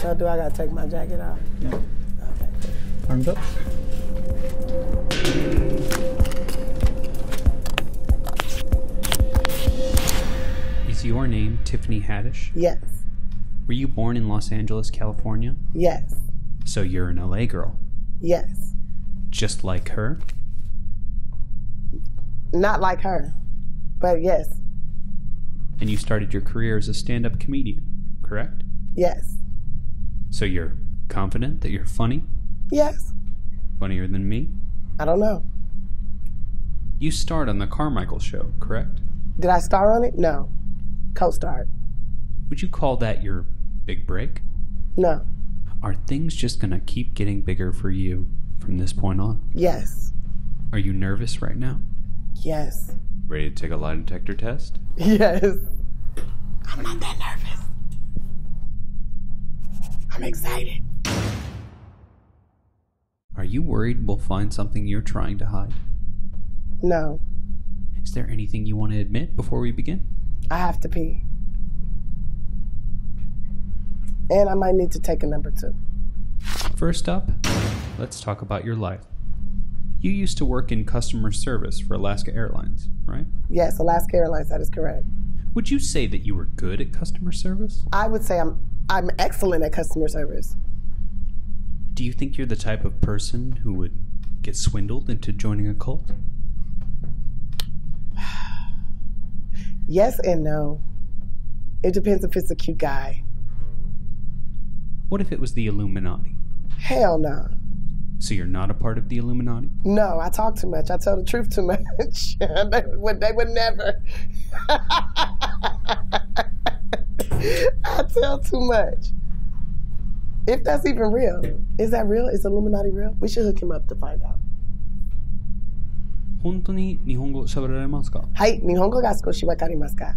So do I gotta take my jacket off? Yeah. Okay. Arms up. Is your name Tiffany Haddish? Yes. Were you born in Los Angeles, California? Yes. So you're an LA girl. Yes. Just like her? Not like her, but yes. And you started your career as a stand up comedian, correct? Yes. So you're confident that you're funny? Yes. Funnier than me? I don't know. You starred on The Carmichael Show, correct? Did I star on it? No. Co-starred? Would you call that your big break? No. Are things just gonna keep getting bigger for you from this point on? Yes. Are you nervous right now? Yes. Ready to take a lie detector test? Yes. I'm not that nervous. I'm excited. Are you worried we'll find something you're trying to hide? No. Is there anything you want to admit before we begin? I have to pee. And I might need to take a number two. First up, let's talk about your life. You used to work in customer service for Alaska Airlines, right? Yes, Alaska Airlines, that is correct. Would you say that you were good at customer service? I would say I'm I'm excellent at customer service. Do you think you're the type of person who would get swindled into joining a cult? Yes and no. It depends if it's a cute guy. What if it was the Illuminati? Hell no. So you're not a part of the Illuminati? No, I talk too much. I tell the truth too much. they, would, they would never. I tell too much. If that's even real. Is that real? Is Illuminati real? We should hook him up to find out. 本当に日本語喋られますかはい、日本語が少しわかりますか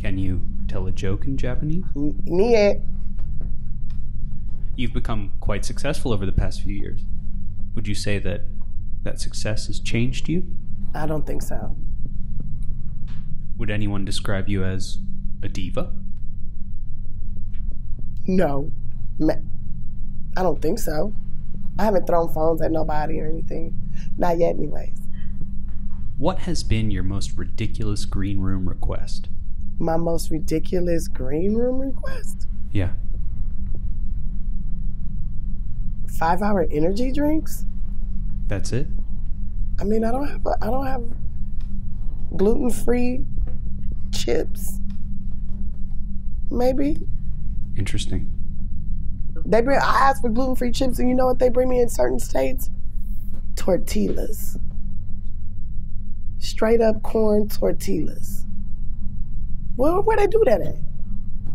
Can you tell a joke in Japanese? ににえ、 You've become quite successful over the past few years. Would you say that that success has changed you? I don't think so. Would anyone describe you as a diva? No. I don't think so. I haven't thrown phones at nobody or anything. Not yet, anyways. What has been your most ridiculous green room request? My most ridiculous green room request? Yeah. Five hour energy drinks? That's it? I mean, I don't have I don't have gluten free chips. Maybe Interesting. they bring. I asked for gluten free chips, and you know what they bring me in certain states? Tortillas. Straight up corn tortillas. Well, where they do that at?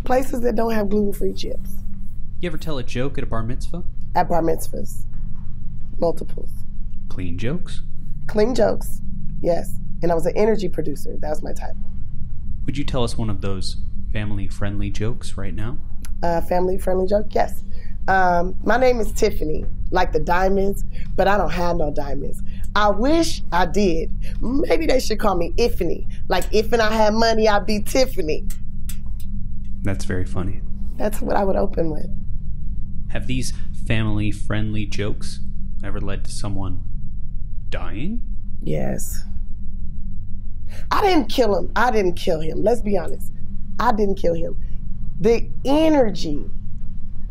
Places that don't have gluten free chips. You ever tell a joke at a bar mitzvah? At bar mitzvahs. Multiples. Clean jokes? Clean jokes. Yes. And I was an energy producer. That was my title. Would you tell us one of those family friendly jokes right now? uh, family friendly joke? Yes. Um, my name is Tiffany, like the diamonds, but I don't have no diamonds. I wish I did. Maybe they should call me Iffany. Like if and I had money, I'd be Tiffany. That's very funny. That's what I would open with. Have these family friendly jokes ever led to someone dying? Yes. I didn't kill him. I didn't kill him. Let's be honest. I didn't kill him. The energy,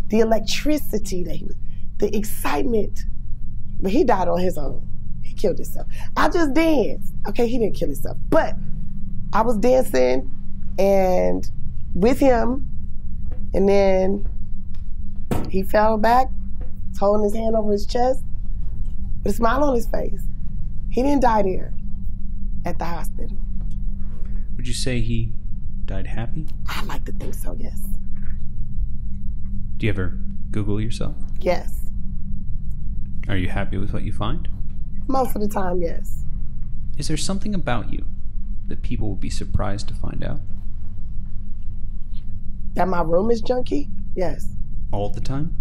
the electricity that he was, the excitement. But he died on his own. He killed himself. I just danced. Okay, he didn't kill himself. But I was dancing and with him, and then he fell back, holding his hand over his chest, with a smile on his face. He didn't die there at the hospital. Would you say he died happy? I like to think so, yes. Do you ever Google yourself? Yes. Are you happy with what you find? Most of the time, yes. Is there something about you that people will be surprised to find out? That my room is junky? Yes. All the time?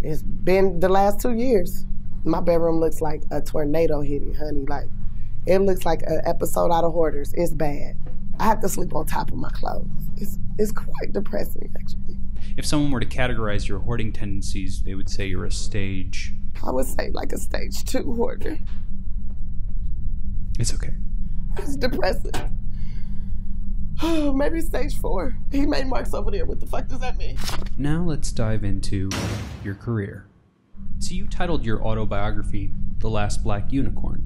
It's been the last two years. My bedroom looks like a tornado hit it, honey. Like, it looks like an episode out of Hoarders. It's bad. I have to sleep on top of my clothes. It's, it's quite depressing, actually. If someone were to categorize your hoarding tendencies, they would say you're a stage. I would say like a stage two hoarder. It's okay. It's depressing. Maybe stage four. He made marks over there. What the fuck does that mean? Now let's dive into your career. So you titled your autobiography The Last Black Unicorn.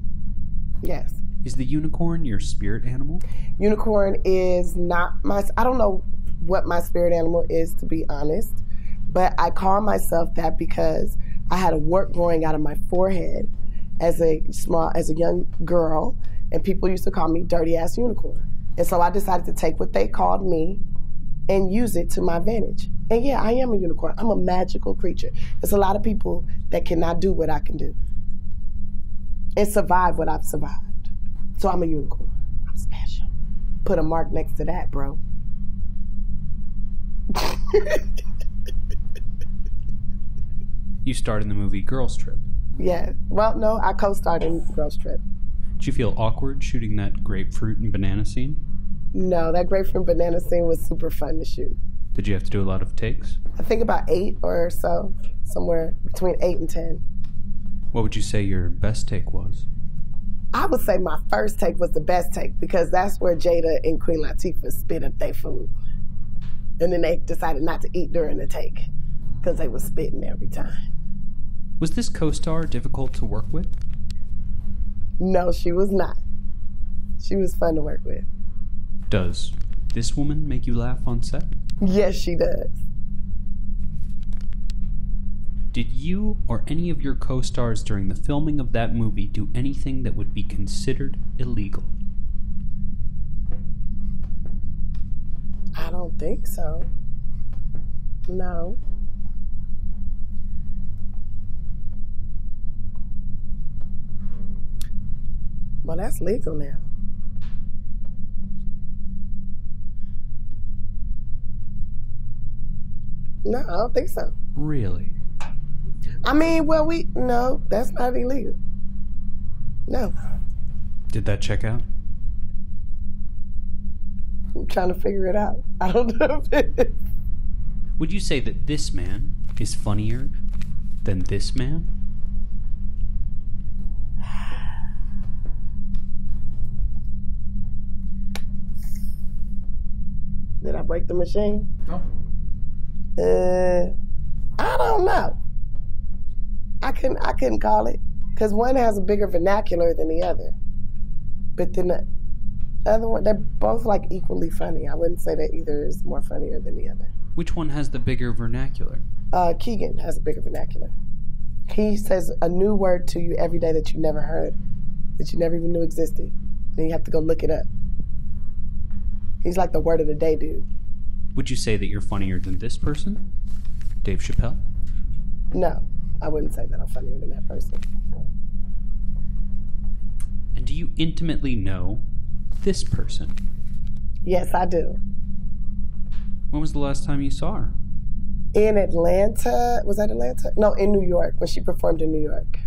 Yes. Is the unicorn your spirit animal? Unicorn is not my. I don't know what my spirit animal is to be honest, but I call myself that because I had a wart growing out of my forehead as a small as a young girl, and people used to call me dirty ass unicorn. And so I decided to take what they called me and use it to my advantage. And yeah, I am a unicorn. I'm a magical creature. There's a lot of people that cannot do what I can do and survive what I've survived. So I'm a unicorn. I'm special. Put a mark next to that, bro. You starred in the movie Girls Trip. yeah. Well, no, I co-starred in Girls Trip. Did you feel awkward shooting that grapefruit and banana scene? No, that grapefruit banana scene was super fun to shoot. Did you have to do a lot of takes? I think about eight or so, somewhere between eight and ten. What would you say your best take was? I would say my first take was the best take because that's where Jada and Queen Latifah spit up their food. And then they decided not to eat during the take because they were spitting every time. Was this co star difficult to work with? No, she was not. She was fun to work with. Does this woman make you laugh on set? Yes, she does. Did you or any of your co stars during the filming of that movie do anything that would be considered illegal? I don't think so. No. Well, that's legal now. No, I don't think so. Really? I mean, well, we no, that's not illegal. No, Did that check out? I'm trying to figure it out. I don't know if it is. Would you say that this man is funnier than this man? Did I break the machine? No. Uh, I don't know. I couldn't. I couldn't call it because one has a bigger vernacular than the other. But then the other one, they're both like equally funny. I wouldn't say that either is more funnier than the other. Which one has the bigger vernacular? Uh, Keegan has a bigger vernacular. He says a new word to you every day that you never heard, that you never even knew existed. Then you have to go look it up. He's like the word of the day dude. Would you say that you're funnier than this person? Dave Chappelle? No, I wouldn't say that I'm funnier than that person. And do you intimately know this person? Yes, I do. When was the last time you saw her? in Atlanta. Was that Atlanta? No, in New York when she performed in New York.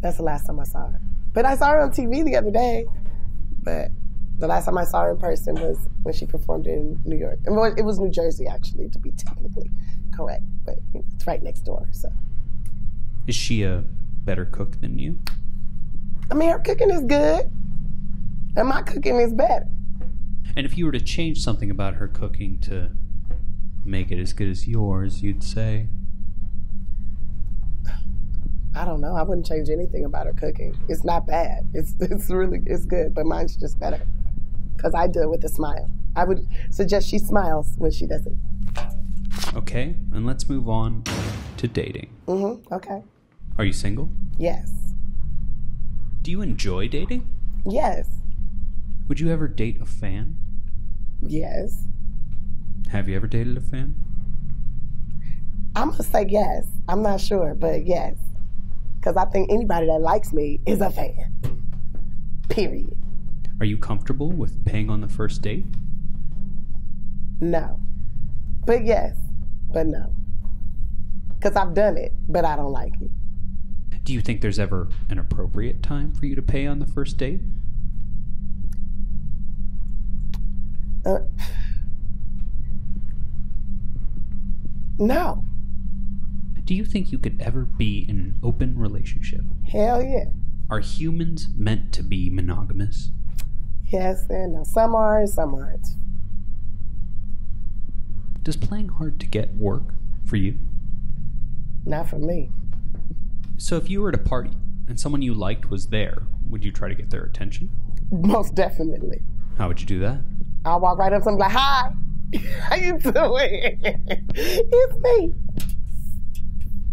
That's the last time I saw her. But I saw her on TV the other day. But the last time I saw her in person was when she performed in New York. It was New Jersey, actually, to be technically correct. But it's right next door. So, Is she a better cook than you? I mean, her cooking is good, and my cooking is better. And if you were to change something about her cooking to make it as good as yours, you'd say, I don't know. I wouldn't change anything about her cooking. It's not bad. It's it's really it's good, but mine's just better because I do it with a smile. I would suggest she smiles when she does it. okay, and let's move on to dating. Mm-hmm. Okay. Are you single? Yes. Do you enjoy dating? Yes. Would you ever date a fan? Yes. Have you ever dated a fan? I'm gonna say yes. I'm not sure, but yes, because I think anybody that likes me is a fan. Period. Are you comfortable with paying on the first date? No. But yes, but no. Because I've done it, but I don't like it. Do you think there's ever an appropriate time for you to pay on the first date? Uh, No. Do you think you could ever be in an open relationship? Hell yeah. Are humans meant to be monogamous? Yes and no. Some are and some aren't. Does playing hard to get work for you? Not for me. So if you were at a party and someone you liked was there, would you try to get their attention? Most definitely. How would you do that? I'll walk right up to them like, hi. How you doing? it's me.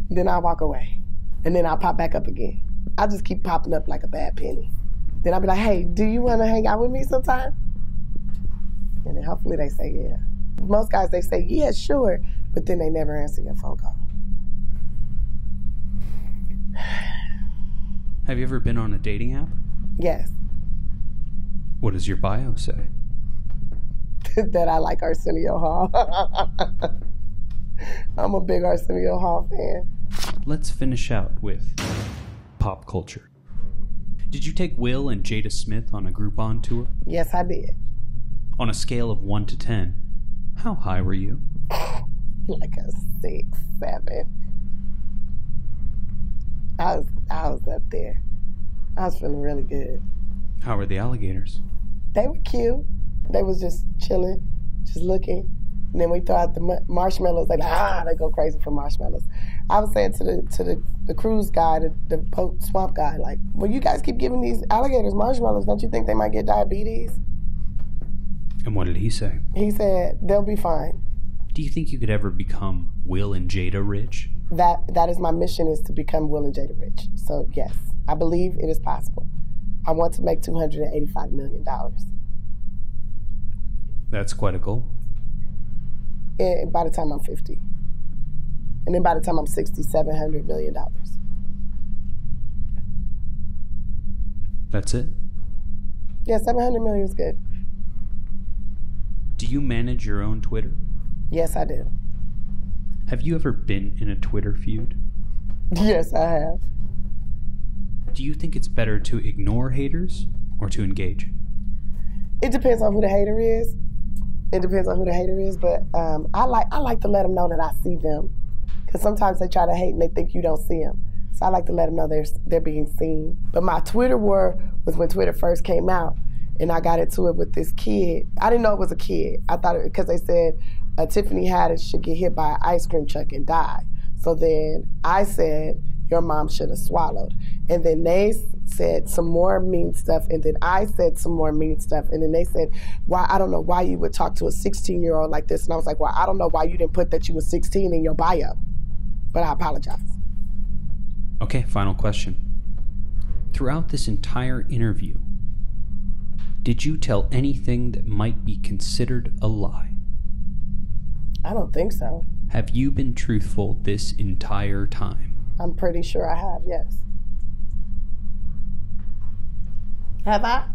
Then I'll walk away. And then I'll pop back up again. I'll just keep popping up like a bad penny. Then I'll be like, hey, do you want to hang out with me sometime? And then hopefully they say yeah. Most guys, they say, yeah, sure. But then they never answer your phone call. Have you ever been on a dating app? Yes. What does your bio say? that I like Arsenio Hall. I'm a big Arsenio Hall fan. Let's finish out with pop culture. Did you take Will and Jada Smith on a Groupon tour? Yes, I did. On a scale of 1 to 10, how high were you? Like a six, seven. I was I was up there. I was feeling really good. How were the alligators? They were cute. They was just chilling, just looking. And then we throw out the marshmallows. Like ah, they go crazy for marshmallows. I was saying to the to the, the cruise guy, the, the boat swamp guy, like, well, you guys keep giving these alligators marshmallows. Don't you think they might get diabetes? And what did he say? He said they'll be fine. Do you think you could ever become Will and Jada rich? That that is my mission is to become Will and Jada rich. So yes, I believe it is possible. I want to make two hundred and eighty-five million dollars. That's quite a goal. And by the time I'm 50. And then by the time I'm 60, $700 million. That's it. Yeah, 700 million is good. Do you manage your own Twitter? Yes, I do. Have you ever been in a Twitter feud? Yes, I have. Do you think it's better to ignore haters or to engage? It depends on who the hater is. It depends on who the hater is, but um, I like I like to let them know that I see them, because sometimes they try to hate and they think you don't see them. So I like to let them know they're they're being seen. But my Twitter war was when Twitter first came out, and I got into it with this kid. I didn't know it was a kid. I thought it because they said uh, Tiffany Haddish should get hit by an ice cream truck and die. So then I said your mom should have swallowed. And then they said some more mean stuff. And then I said some more mean stuff. And then they said, why, I don't know why you would talk to a 16 year old like this. And I was like, well, I don't know why you didn't put that you were 16 in your bio. But I apologize. Okay, final question. Throughout this entire interview, did you tell anything that might be considered a lie? I don't think so. Have you been truthful this entire time? I'm pretty sure I have, yes. Have I?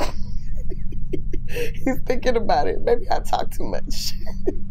He's thinking about it. Maybe I talk too much.